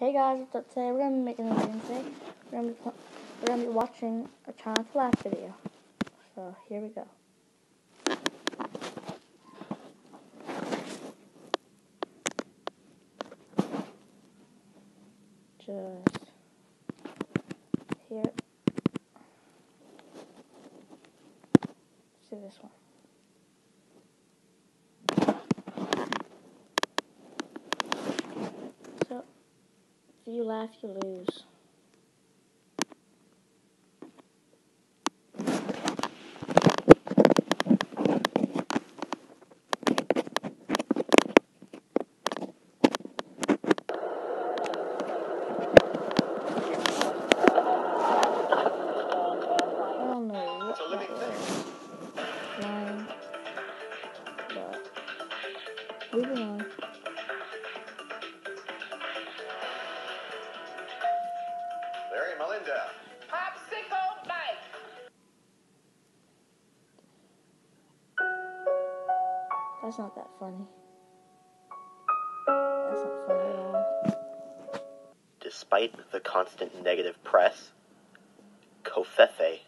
Hey guys, what's up today? We're gonna be making a video today. We're gonna be we're gonna be watching a to Laugh video. So here we go. Just here. See this one. So if you laugh, you lose. That's not that funny. That's not funny at all. Despite the constant negative press, covfefe,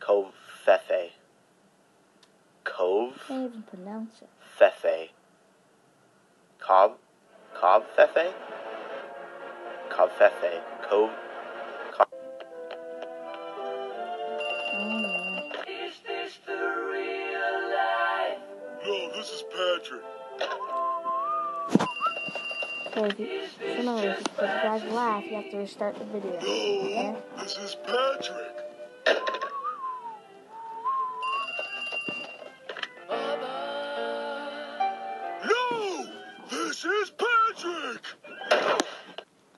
Kofefe, Cove I Can't even pronounce it. Fefe, Fefe, Cob Fefe, Cove, is So if you, so no, if you guys laugh, you have to restart the video. Okay? this is Patrick. No, this is Patrick.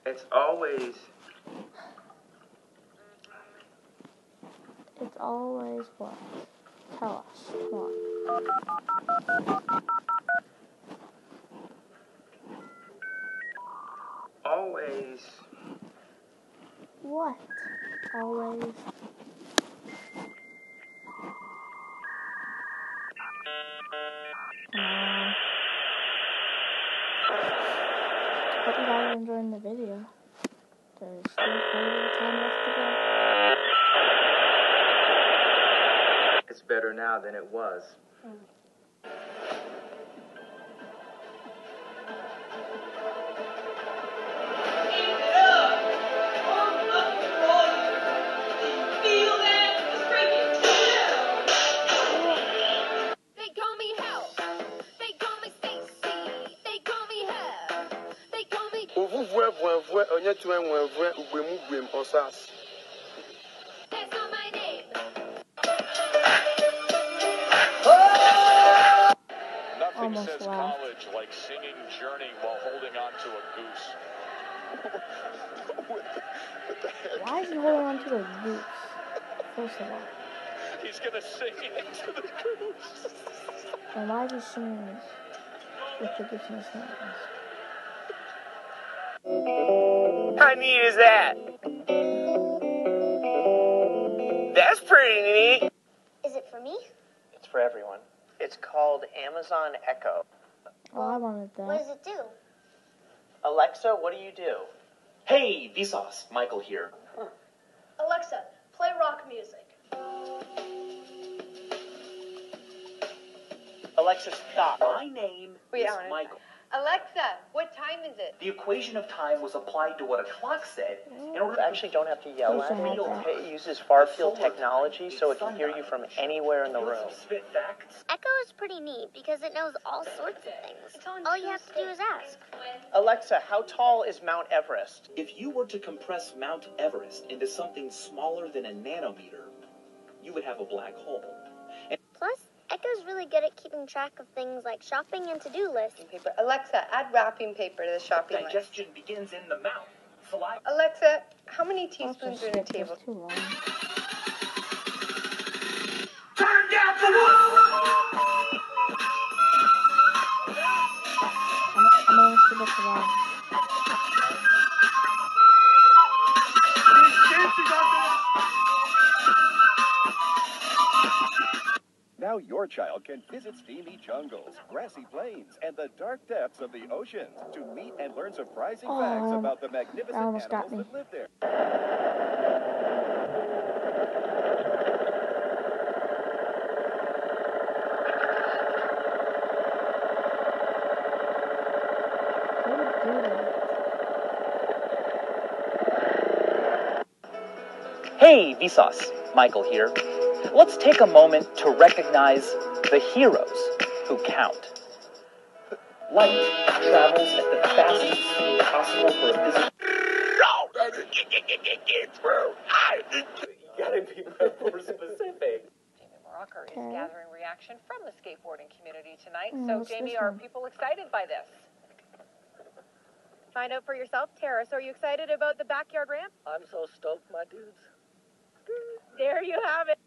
It's always It's always what? Tell us. Come on. always What? Always. On. Hope you guys are enjoying the video. There's still quite a bit of time left to go. it's better now than it was. They vuevue onye tue nwevue ugbem ugbem ọsas. That's not my name. Nothing Almost says laughed. college like singing Journey while holding on to a goose. what, the, what the heck? Why is he holding on to a goose? First of all. He's gonna sing into the goose. And why is he singing with the goose in his hands? How neat is that? That's pretty neat. Is it for me? It's for everyone. It's called Amazon Echo. Oh, I wanted that. What does it do? Alexa, what do you do? Hey, Vsauce, Michael here. Alexa, play rock music. Alexa, stop. My name Wait, is I wanna- Michael. Alexa, what time is it? The equation of time was applied to what a clock said in order You actually don't have to yell Wish at I me. It uses far field technology so it can hear you from anywhere in the room. some? Echo is pretty neat because it knows all sorts of things. All you have to do is ask. Alexa, how tall is Mount Everest? If you were to compress Mount Everest into something smaller than a nanometer, you would have a black hole. Plus, Echo's really good at keeping track of things like shopping and to-do lists. Paper. Alexa, add wrapping paper to the shopping list. Digestion begins in the mouth. Saliva. Alexa, how many teaspoons are in a shit, table? too long. Turn down the wall! Can visit steamy jungles, grassy plains, and the dark depths of the oceans to meet and learn surprising Oh, facts about the magnificent almost got animals me. that live there. Who would do that? Hey, Vsauce, Michael here. Let's take a moment to recognize the heroes who count. Light travels at the fastest speed possible for a physical. You gotta be more specific. Jamie Moracker is Okay. gathering reaction from the skateboarding community tonight. Mm, so, Jamie, are people excited by this? Find out for yourself, Terrace. Are you excited about the backyard ramp? I'm so stoked, my dudes. There you have it.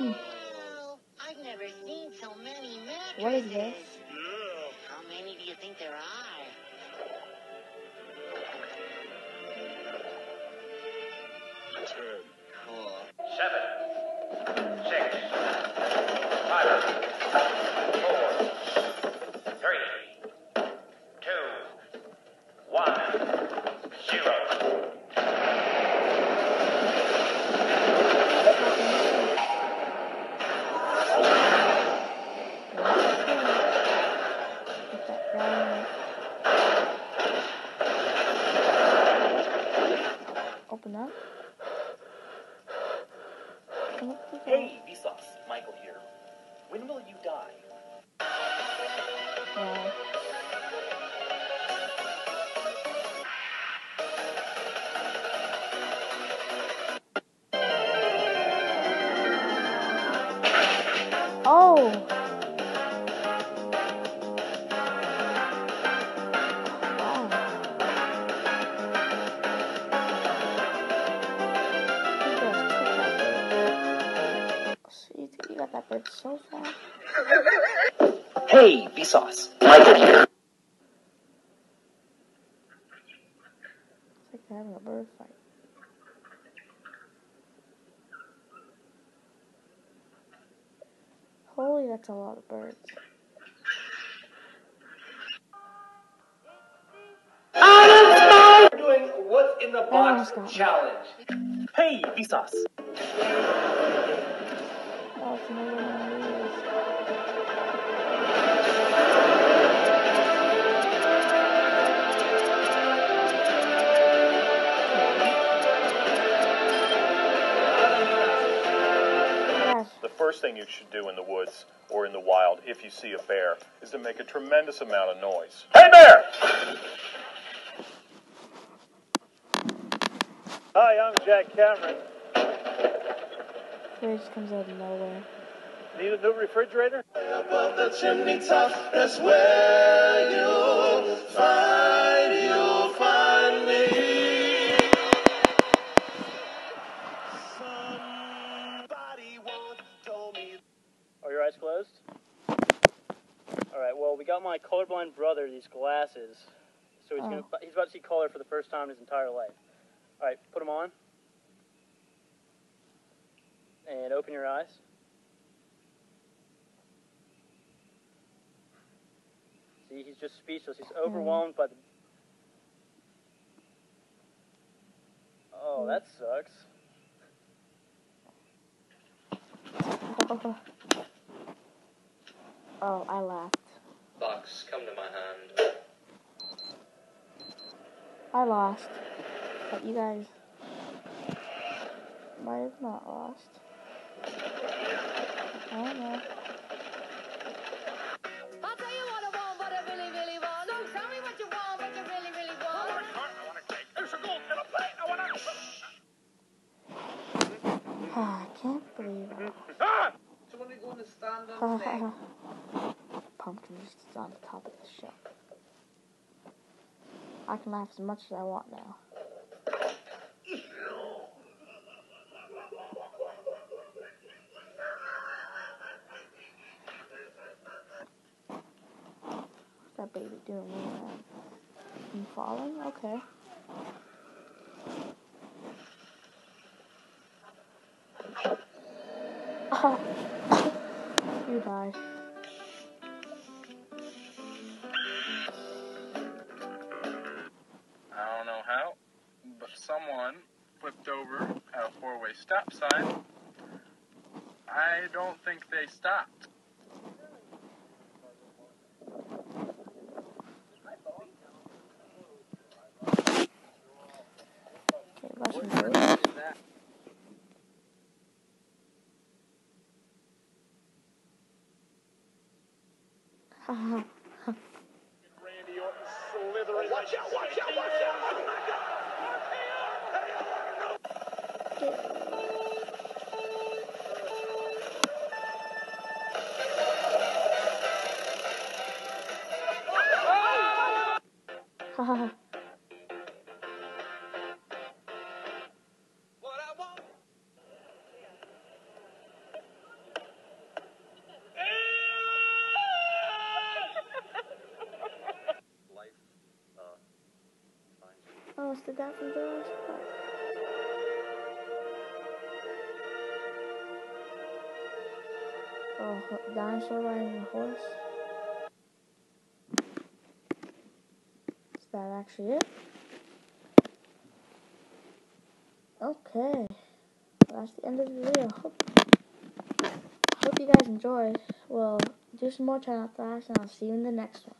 Well, I've never seen so many mattresses. What is this? How many do you think there are? Hey, Vsauce, Michael here. It's like they're having a bird fight. Holy, that's a lot of birds. We're doing what's in the box box got me. challenge. Hey, Vsauce. Oh, first thing you should do in the woods or in the wild if you see a bear is to make a tremendous amount of noise. Hey, bear! Hi, I'm Jack Cameron. Fear just comes out of nowhere. Need a new refrigerator? Above the chimney top, that's where you'll find, these glasses, so he's gonna Oh. he's about to see color for the first time in his entire life. All right, put them on, and open your eyes. See, he's just speechless. He's oh. overwhelmed by the. Oh, that sucks. Oh, I laughed. Box, come to my I lost. But you guys might have not lost. I don't know. I'll tell you what I want, what I really, really want. So tell me what you want, what you really, really want. Ah, I can't believe it. Somebody going to stand on thing. Ah, pumpkin just is on the top of the shelf. I can laugh as much as I want now. What's that baby doing? You falling? Okay. you died. Someone flipped over at a four-way stop sign. I don't think they stopped. Okay, Russian food. Ha ha ha. Watch out, The guy from Jurassic Park. Oh, dinosaur riding a horse. Is that actually it? Okay. That's the end of the video. Hope, hope you guys enjoyed. Well, do some more channel flash and I'll see you in the next one.